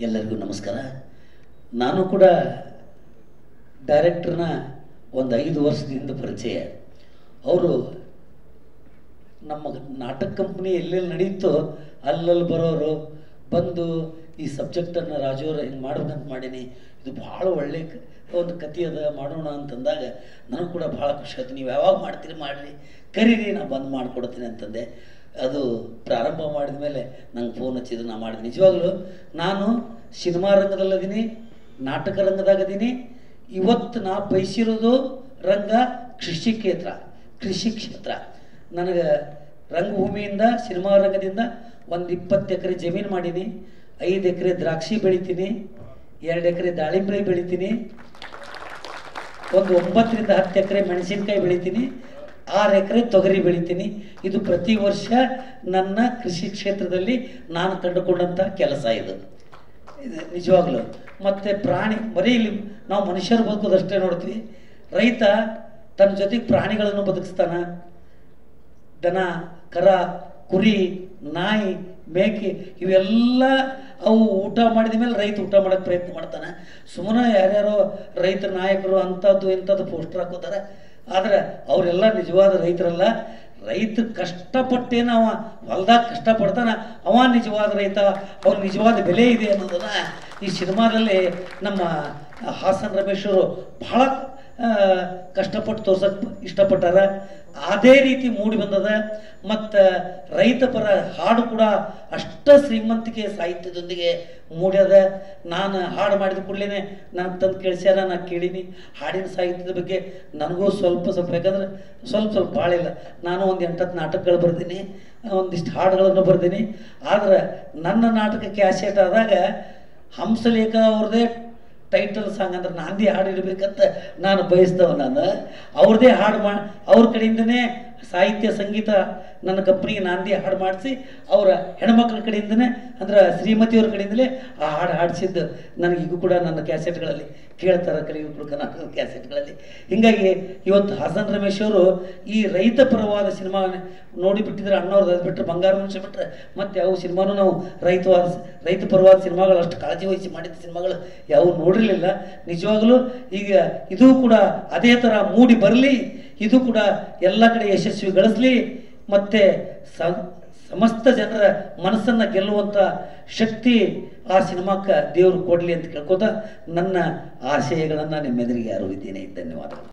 ಎಲ್ಲರಿಗೂ ನಮಸ್ಕಾರ. ನಾನು ಕೂಡ ಡೈರೆಕ್ಟ್ರನ್ನ ಒಂದು ಐದು ವರ್ಷದಿಂದ ಪರಿಚಯ. ಅವರು ನಮ್ಮ ನಾಟಕ ಕಂಪ್ನಿ ಎಲ್ಲೆಲ್ಲಿ ನಡೀತೋ ಅಲ್ಲಲ್ಲಿ ಬರೋರು ಬಂದು ಈ ಸಬ್ಜೆಕ್ಟನ್ನು ರಾಜುವ್ರ ಹಿಂಗೆ ಮಾಡ್ಬೇಕಂತ ಮಾಡೀನಿ. ಇದು ಭಾಳ ಒಳ್ಳೆ ಒಂದು ಕತೆ ಅದ. ಮಾಡೋಣ ಅಂತಂದಾಗ ನನಗೆ ಕೂಡ ಭಾಳ ಖುಷಿ ಆಯ್ತು ನೀವು ಯಾವಾಗ ಮಾಡ್ತೀರಿ ಮಾಡಿರಿ ಕರೀರಿ ನಾನು ಬಂದು ಮಾಡಿಕೊಡ್ತೀನಿ ಅಂತಂದೆ. ಅದು ಪ್ರಾರಂಭ ಮಾಡಿದ ಮೇಲೆ ನಂಗೆ ಫೋನ್ ಹಚ್ಚಿದ್ರು. ನಾನು ಮಾಡಿದೆ. ನಿಜವಾಗ್ಲೂ ನಾನು ಸಿನಿಮಾ ರಂಗದಲ್ಲದೀನಿ, ನಾಟಕ ರಂಗದಾಗದೀನಿ. ಇವತ್ತು ನಾ ಬಯಸಿರೋದು ರಂಗ ಕೃಷಿ ಕ್ಷೇತ್ರ ಕೃಷಿ ಕ್ಷೇತ್ರ. ನನಗೆ ರಂಗಭೂಮಿಯಿಂದ, ಸಿನಿಮಾ ರಂಗದಿಂದ ಒಂದು ಇಪ್ಪತ್ತು ಎಕರೆ ಜಮೀನು ಮಾಡೀನಿ. ಐದು ಎಕರೆ ದ್ರಾಕ್ಷಿ ಬೆಳಿತೀನಿ, ಎರಡು ಎಕರೆ ದಾಳಿಂಬೆ ಬೆಳಿತೀನಿ, ಒಂದು ಒಂಬತ್ತರಿಂದ ಹತ್ತು ಎಕರೆ ಮೆಣಸಿನ್ಕಾಯಿ ಬೆಳಿತೀನಿ, ಆರು ಎಕರೆ ತೊಗರಿ ಬೆಳಿತೀನಿ. ಇದು ಪ್ರತಿ ವರ್ಷ ನನ್ನ ಕೃಷಿ ಕ್ಷೇತ್ರದಲ್ಲಿ ನಾನು ಕಂಡುಕೊಂಡಂಥ ಕೆಲಸ ಇದು. ಇದು ನಿಜವಾಗ್ಲೂ. ಮತ್ತು ಪ್ರಾಣಿ, ಬರೀ ನಾವು ಮನುಷ್ಯರು ಬದುಕೋದಷ್ಟೇ ನೋಡ್ತೀವಿ. ರೈತ ತನ್ನ ಜೊತೆಗೆ ಪ್ರಾಣಿಗಳನ್ನು ಬದುಕಿಸ್ತಾನ. ದನ, ಕರ, ಕುರಿ, ನಾಯಿ, ಮೇಕೆ ಇವೆಲ್ಲ ಅವು ಊಟ ಮಾಡಿದ ಮೇಲೆ ರೈತ ಊಟ ಮಾಡೋಕ್ಕೆ ಪ್ರಯತ್ನ ಮಾಡ್ತಾನೆ. ಸುಮ್ಮನೆ ಯಾರ್ಯಾರು ರೈತ ನಾಯಕರು ಅಂಥದ್ದು ಇಂಥದ್ದು ಪೋಸ್ಟರ್ ಹಾಕೋತಾರೆ. ಆದರೆ ಅವರೆಲ್ಲ ನಿಜವಾದ ರೈತರಲ್ಲ. ರೈತ ಕಷ್ಟಪಟ್ಟೇನ ಅವ, ಹೊಲ್ದಾಗ ಕಷ್ಟಪಡ್ತಾನ. ಅವ ನಿಜವಾದ ರೈತ, ಅವ್ರ ನಿಜವಾದ ಬೆಲೆ ಇದೆ ಅನ್ನೋದನ್ನ ಈ ಸಿನಿಮಾದಲ್ಲಿ ನಮ್ಮ ಹಾಸನ್ ರಮೇಶ್ ಅವರು ಬಹಳ ಕಷ್ಟಪಟ್ಟು ತೋರ್ಸಕ್ಕೆ ಇಷ್ಟಪಟ್ಟಾರ. ಅದೇ ರೀತಿ ಮೂಡಿ ಬಂದದ. ಮತ್ತು ರೈತ ಪರ ಹಾಡು ಕೂಡ ಅಷ್ಟ ಶ್ರೀಮಂತಿಕೆ ಸಾಹಿತ್ಯದೊಂದಿಗೆ ಮೂಡ್ಯದ. ನಾನು ಹಾಡು ಮಾಡಿದ ಕೂಡಲೇ ನನಗೆ ತಂದು ಕೇಳಿಸ್ಯಾರ ನಾನು ಕೇಳೀನಿ. ಹಾಡಿನ ಸಾಹಿತ್ಯದ ಬಗ್ಗೆ ನನಗೂ ಸ್ವಲ್ಪ ಸ್ವಲ್ಪ, ಯಾಕಂದ್ರೆ ಸ್ವಲ್ಪ ಸ್ವಲ್ಪ ಭಾಳ ಇಲ್ಲ. ನಾನು ಒಂದು ಎಂಟತ್ತು ನಾಟಕಗಳು ಬರ್ತೀನಿ ಒಂದಿಷ್ಟು ಹಾಡುಗಳನ್ನು ಬರ್ದೀನಿ. ಆದ್ರೆ ನನ್ನ ನಾಟಕ ಕ್ಯಾಸೆಟ್ ಆದಾಗ ಹಂಸಲೇಖ ಅವ್ರದ್ದೇ ಟೈಟಲ್ ಸಾಂಗ್ ಅಂದ್ರೆ ನಾಂದಿ ಹಾಡು ಇಡಬೇಕಂತ ನಾನು ಬಯಸ್ತವ ನಾನು. ಅವ್ರದೇ ಹಾಡು ಮಾ ಅವ್ರ ಕಡೆಯಿಂದನೇ ಸಾಹಿತ್ಯ, ಸಂಗೀತ ನನ್ನ ಕಂಪ್ನಿಗೆ ನಾಂದಿ ಹಾಡು ಮಾಡಿಸಿ ಅವರ ಹೆಣ್ಮಕ್ಳ ಕಡೆಯಿಂದನೇ ಅಂದ್ರೆ ಶ್ರೀಮತಿಯವ್ರ ಕಡೆಯಿಂದಲೇ ಆ ಹಾಡು ಹಾಡಿಸಿದ್ದು. ನನಗೆ ಈಗ ಕೂಡ ನನ್ನ ಕ್ಯಾಸೆಟ್ಗಳಲ್ಲಿ ಕೇಳ್ತಾರೆ ಕಲಿಯುಗಳು ಕರ್ನಾಟಕದ ಕ್ಯಾಸೆಟ್ಗಳಲ್ಲಿ. ಹೀಗಾಗಿ ಇವತ್ತು ಹಾಸನ್ ರಮೇಶ್ ಅವರು ಈ ರೈತ ಪರವಾದ ಸಿನಿಮಾ ನೋಡಿ ಬಿಟ್ಟಿದ್ರೆ ಅಣ್ಣವ್ರದ್ದು ಅದು ಬಿಟ್ಟರೆ ಬಂಗಾರ ಮನುಷ್ಯ ಬಿಟ್ಟರೆ ಮತ್ತೆ ಯಾವ ಸಿನಿಮಾನು ನಾವು ರೈತವಾದ ರೈತ ಪರವಾದ ಸಿನಿಮಾಗಳು ಅಷ್ಟು ಕಾಳಜಿ ವಹಿಸಿ ಮಾಡಿದ ಸಿನಿಮಾಗಳು ಯಾವ ನೋಡಿರಲಿಲ್ಲ. ನಿಜವಾಗಲೂ ಈಗ ಇದು ಕೂಡ ಅದೇ ಥರ ಮೂಡಿ ಬರಲಿ. ಇದು ಕೂಡ ಎಲ್ಲ ಕಡೆ ಯಶಸ್ವಿ ಗಳಿಸ್ಲಿ. ಮತ್ತೆ ಸಮಸ್ತ ಜನರ ಮನಸ್ಸನ್ನು ಗೆಲ್ಲುವಂಥ ಶಕ್ತಿ ಆ ಸಿನಿಮಾಕ್ಕೆ ದೇವರು ಕೊಡಲಿ ಅಂತ ಕೇಳ್ಕೊತಾ ನನ್ನ ಆಶಯಗಳನ್ನು ನಿಮ್ಮೆದುರಿಗೆ ಅರಿವಿದ್ದೇನೆ ಧನ್ಯವಾದಗಳು.